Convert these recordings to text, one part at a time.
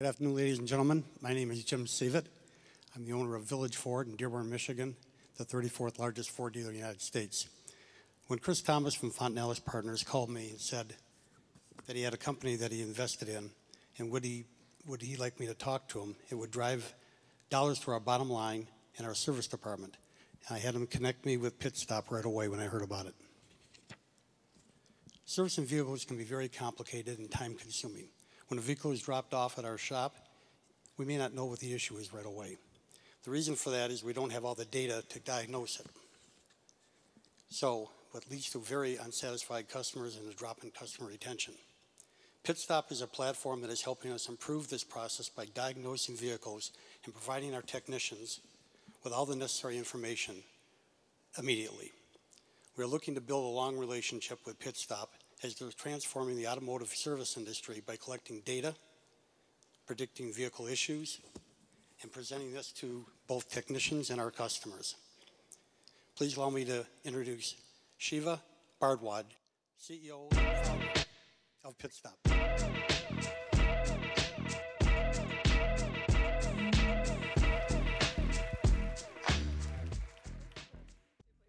Good afternoon, ladies and gentlemen. My name is Jim Seavitt. I'm the owner of Village Ford in Dearborn, Michigan, the 34th largest Ford dealer in the United States. When Chris Thomas from Fontinalis Partners called me and said that he had a company that he invested in, and would he, would he like me to talk to him, it would drive dollars to our bottom line and our service department. I had him connect me with Pitstop right away when I heard about it. Servicing vehicles can be very complicated and time consuming. When a vehicle is dropped off at our shop, we may not know what the issue is right away. The reason for that is we don't have all the data to diagnose it. So, what leads to very unsatisfied customers and a drop in customer retention. PitStop is a platform that is helping us improve this process by diagnosing vehicles and providing our technicians with all the necessary information immediately. We are looking to build a long relationship with PitStop as they're transforming the automotive service industry by collecting data, predicting vehicle issues, and presenting this to both technicians and our customers. Please allow me to introduce Shiva Bhardwaj, CEO of PitStop.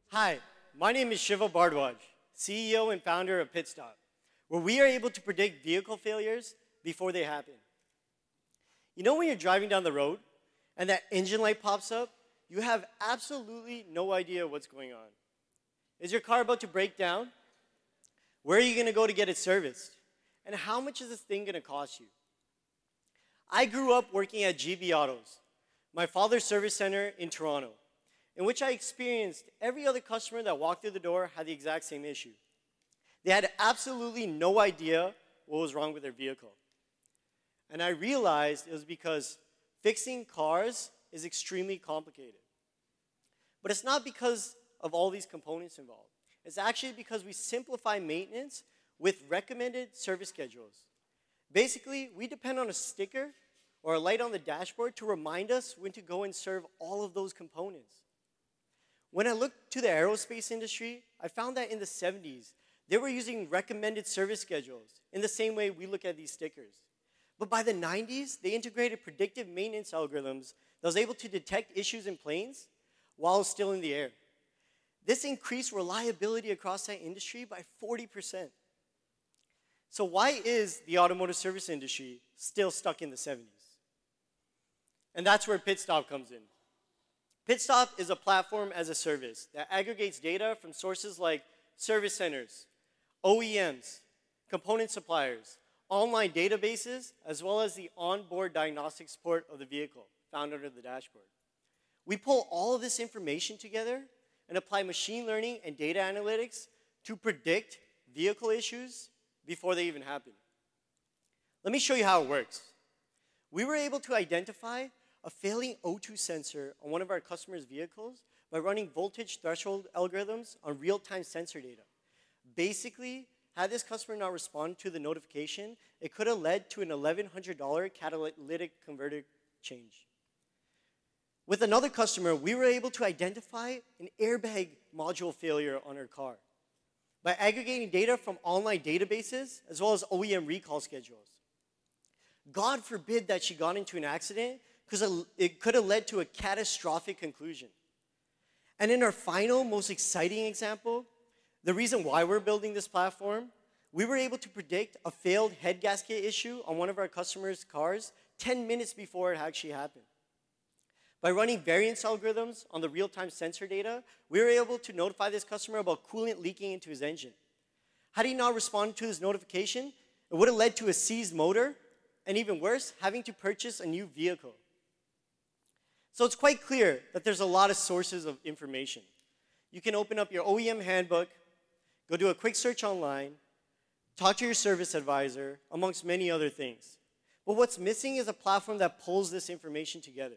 Hi, my name is Shiva Bhardwaj. CEO and founder of Pitstop, where we are able to predict vehicle failures before they happen. You know when you're driving down the road and that engine light pops up, you have absolutely no idea what's going on. Is your car about to break down? Where are you going to go to get it serviced? And how much is this thing going to cost you? I grew up working at GB Autos, my father's service center in Toronto in which I experienced every other customer that walked through the door had the exact same issue. They had absolutely no idea what was wrong with their vehicle. And I realized it was because fixing cars is extremely complicated. But it's not because of all these components involved. It's actually because we simplify maintenance with recommended service schedules. Basically, we depend on a sticker or a light on the dashboard to remind us when to go and serve all of those components. When I looked to the aerospace industry, I found that in the 70s, they were using recommended service schedules in the same way we look at these stickers. But by the 90s, they integrated predictive maintenance algorithms that was able to detect issues in planes while still in the air. This increased reliability across that industry by 40%. So why is the automotive service industry still stuck in the 70s? And that's where Pitstop comes in. PitStop is a platform as a service that aggregates data from sources like service centers, OEMs, component suppliers, online databases, as well as the onboard diagnostics port of the vehicle found under the dashboard. We pull all of this information together and apply machine learning and data analytics to predict vehicle issues before they even happen. Let me show you how it works. We were able to identify a failing O2 sensor on one of our customers' vehicles by running voltage threshold algorithms on real-time sensor data. Basically, had this customer not responded to the notification, it could have led to an $1,100 catalytic converter change. With another customer, we were able to identify an airbag module failure on her car by aggregating data from online databases as well as OEM recall schedules. God forbid that she got into an accident because it could have led to a catastrophic conclusion. And in our final, most exciting example, the reason why we're building this platform, we were able to predict a failed head gasket issue on one of our customers' cars 10 minutes before it actually happened. By running variance algorithms on the real-time sensor data, we were able to notify this customer about coolant leaking into his engine. Had he not responded to this notification, it would have led to a seized motor, and even worse, having to purchase a new vehicle. So it's quite clear that there's a lot of sources of information. You can open up your OEM handbook, go do a quick search online, talk to your service advisor, amongst many other things. But what's missing is a platform that pulls this information together.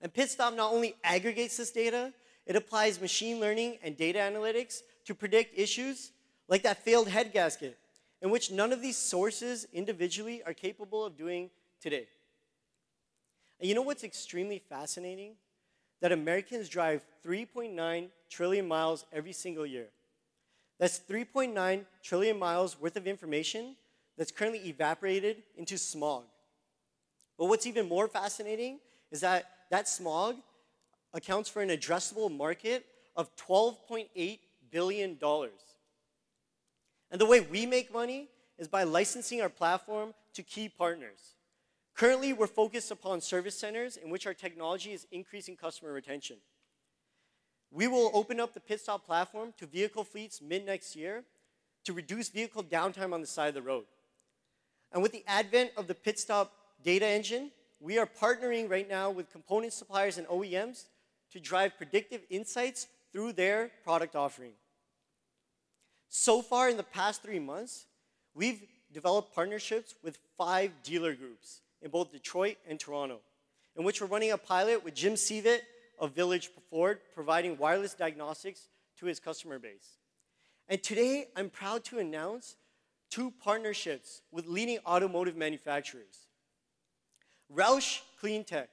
And PitStop not only aggregates this data, it applies machine learning and data analytics to predict issues like that failed head gasket, in which none of these sources individually are capable of doing today. And you know what's extremely fascinating? That Americans drive 3.9 trillion miles every single year. That's 3.9 trillion miles worth of information that's currently evaporated into smog. But what's even more fascinating is that that smog accounts for an addressable market of $12.8 billion. And the way we make money is by licensing our platform to key partners. Currently, we're focused upon service centers in which our technology is increasing customer retention. We will open up the Pitstop platform to vehicle fleets mid next year to reduce vehicle downtime on the side of the road. And with the advent of the Pitstop data engine, we are partnering right now with component suppliers and OEMs to drive predictive insights through their product offering. So far in the past three months, we've developed partnerships with five dealer groups in both Detroit and Toronto, in which we're running a pilot with Jim Seavitt of Village Ford, providing wireless diagnostics to his customer base. And today, I'm proud to announce two partnerships with leading automotive manufacturers. Roush CleanTech,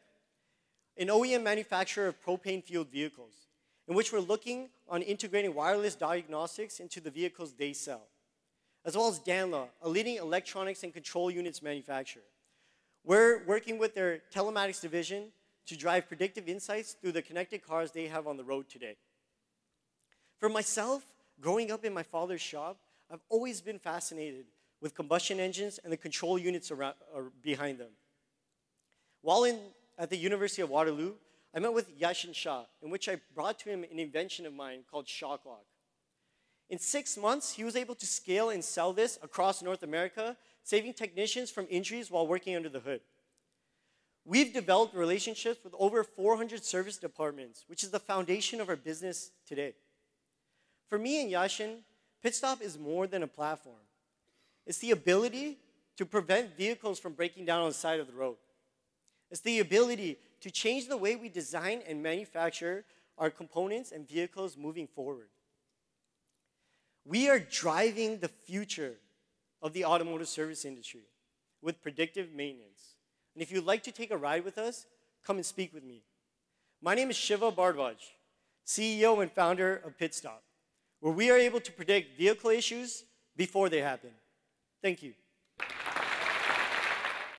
an OEM manufacturer of propane fueled vehicles, in which we're looking on integrating wireless diagnostics into the vehicles they sell, as well as Danlaw, a leading electronics and control units manufacturer. We're working with their telematics division to drive predictive insights through the connected cars they have on the road today. For myself, growing up in my father's shop, I've always been fascinated with combustion engines and the control units around, uh, behind them. While in, at the University of Waterloo, I met with Yashin Shah, in which I brought to him an invention of mine called ShockLock. In six months, he was able to scale and sell this across North America, saving technicians from injuries while working under the hood. We've developed relationships with over 400 service departments, which is the foundation of our business today. For me and Yashin, Pitstop is more than a platform. It's the ability to prevent vehicles from breaking down on the side of the road. It's the ability to change the way we design and manufacture our components and vehicles moving forward. We are driving the future of the automotive service industry with predictive maintenance. And if you'd like to take a ride with us, come and speak with me. My name is Shiva Bhardwaj, CEO and founder of Pitstop where we are able to predict vehicle issues before they happen. Thank you.